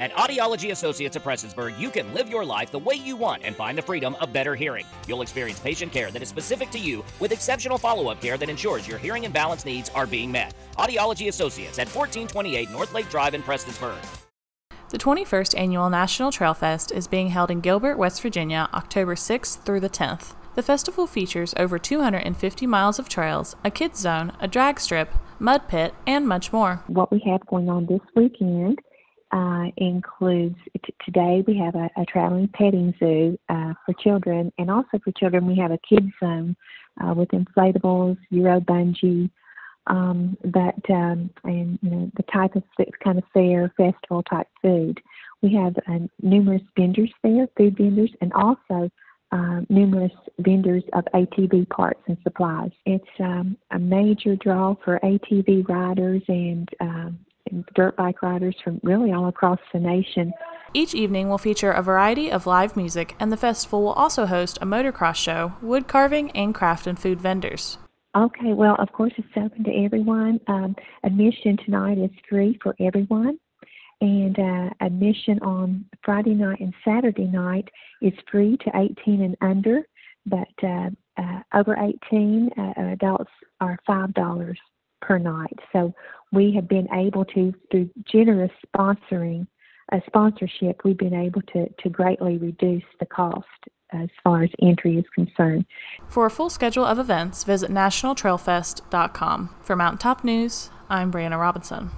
At Audiology Associates of Prestonsburg, you can live your life the way you want and find the freedom of better hearing. You'll experience patient care that is specific to you with exceptional follow up care that ensures your hearing and balance needs are being met. Audiology Associates at 1428 North Lake Drive in Prestonsburg. The 21st Annual National Trail Fest is being held in Gilbert, West Virginia, October 6th through the 10th. The festival features over 250 miles of trails, a kids zone, a drag strip, mud pit, and much more. What we have going on this weekend uh, includes t- today we have a, a traveling petting zoo uh, for children, and also for children we have a kids zone uh, with inflatables, Euro bungee, um, but um, and you know the type of kind of fair festival type food. We have uh, numerous vendors there, food vendors, and also uh, numerous vendors of ATV parts and supplies. It's um, a major draw for ATV riders and um, dirt bike riders from really all across the nation. Each evening will feature a variety of live music, and the festival will also host a motocross show, wood carving, and craft and food vendors. Okay, well, of course, it's open to everyone. Um, admission tonight is free for everyone, and uh, admission on Friday night and Saturday night is free to 18 and under, but uh, uh, over 18 uh, adults are $5 per night. So we have been able to, through generous sponsoring, uh, sponsorship, we've been able to, to greatly reduce the cost as far as entry is concerned. For a full schedule of events, visit nationaltrailfest.com. For Mountaintop News, I'm Brianna Robinson.